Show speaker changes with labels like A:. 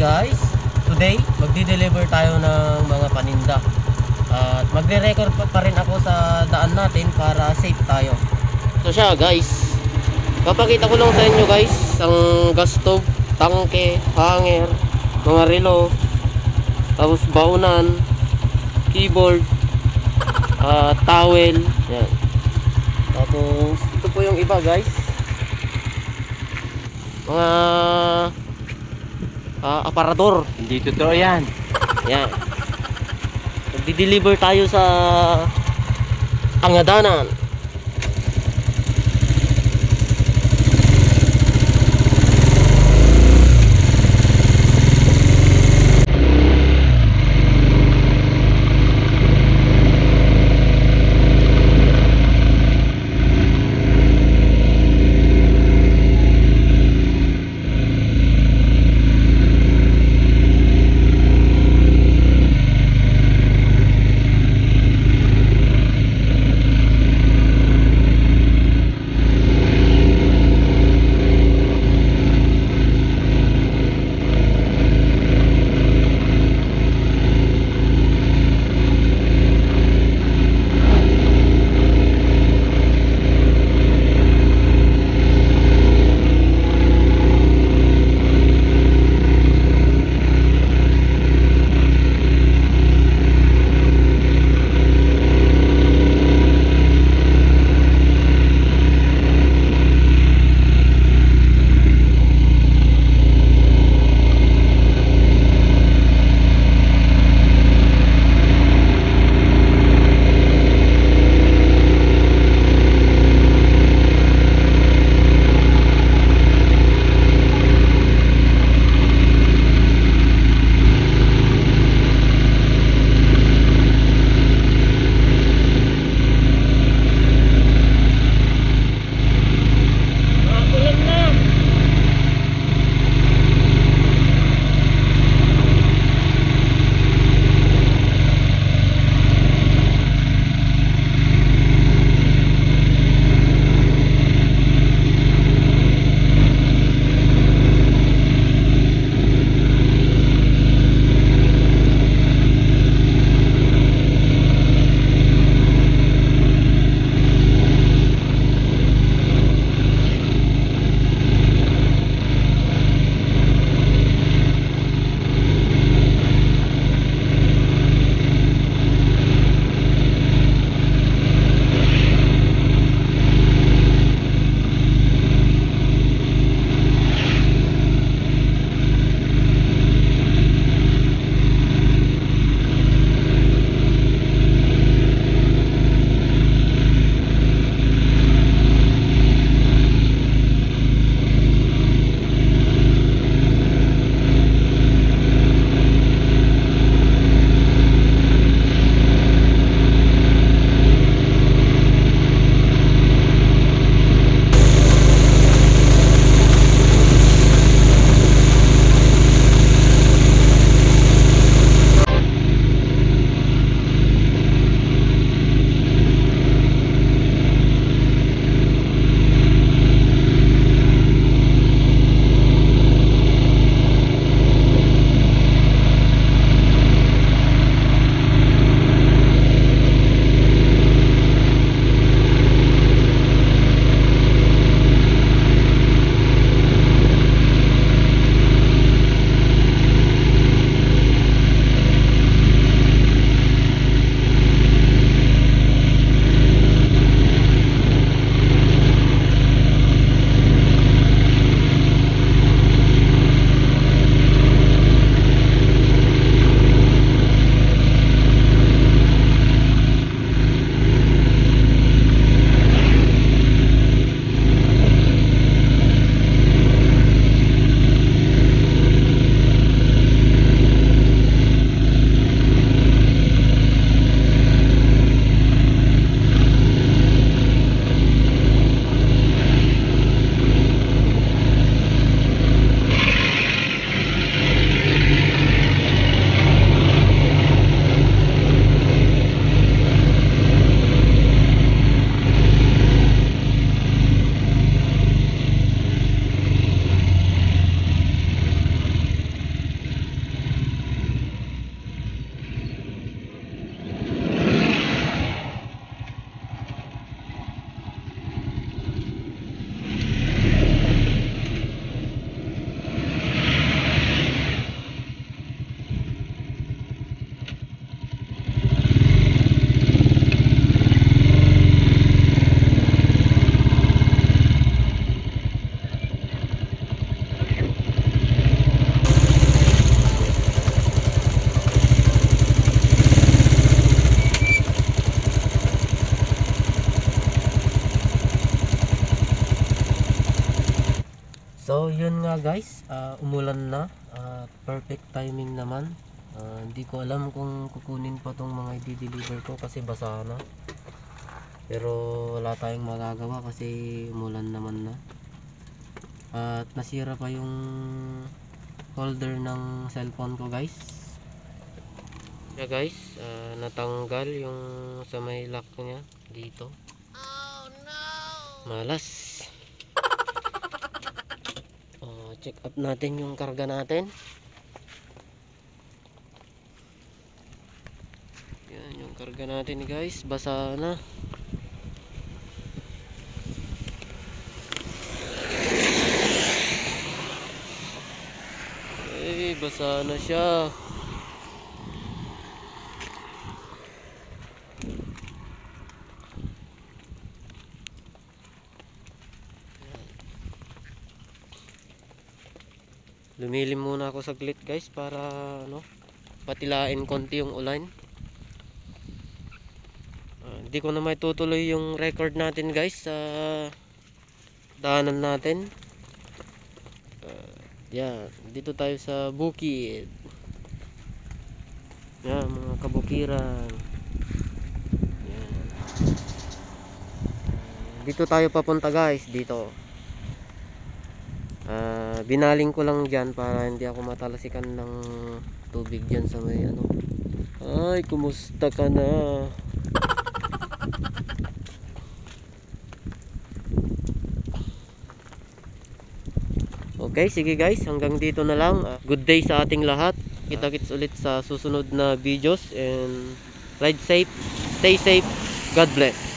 A: Guys! Today, magdi-deliver tayo ng mga paninda. At magre-record pa, rin ako sa daan natin para safe tayo. So siya guys, papakita ko lang sa inyo guys ang gas stove, tangke, hanger, mga relo, tapos baunan, keyboard, ah, towel, yan. Tapos ito po yung iba guys. Mga ah, aparador.
B: Hindi totoo yan.
A: Yan. Magdi-deliver tayo sa Angadanan. nga guys, ah, umulan na. at perfect timing naman. Ah, hindi ko alam kung kukunin pa tong mga i-deliver ko kasi basa na. Pero wala tayong magagawa kasi umulan naman na. At nasira pa yung holder ng cellphone ko guys. Yeah guys, ah, natanggal yung sa may lock niya dito. Malas. Check up natin yung karga natin. Yan yung karga natin guys, basa na. Eh, basa na siya. Lumilim muna ako saglit guys para ano, patilain konti yung ulan. Ah, Hindi ko na may tutuloy yung record natin guys sa daanan natin. Ah, yan, dito tayo sa bukid. Yan, mga kabukiran. Yan. Dito tayo papunta guys, dito. Ah, binaling ko lang diyan para hindi ako matalasikan ng tubig diyan sa may ano. Ay, kumusta ka na? Okay, sige guys, hanggang dito na lang. Ah, good day sa ating lahat. Kita-kits ulit sa susunod na videos and ride safe, stay safe. God bless.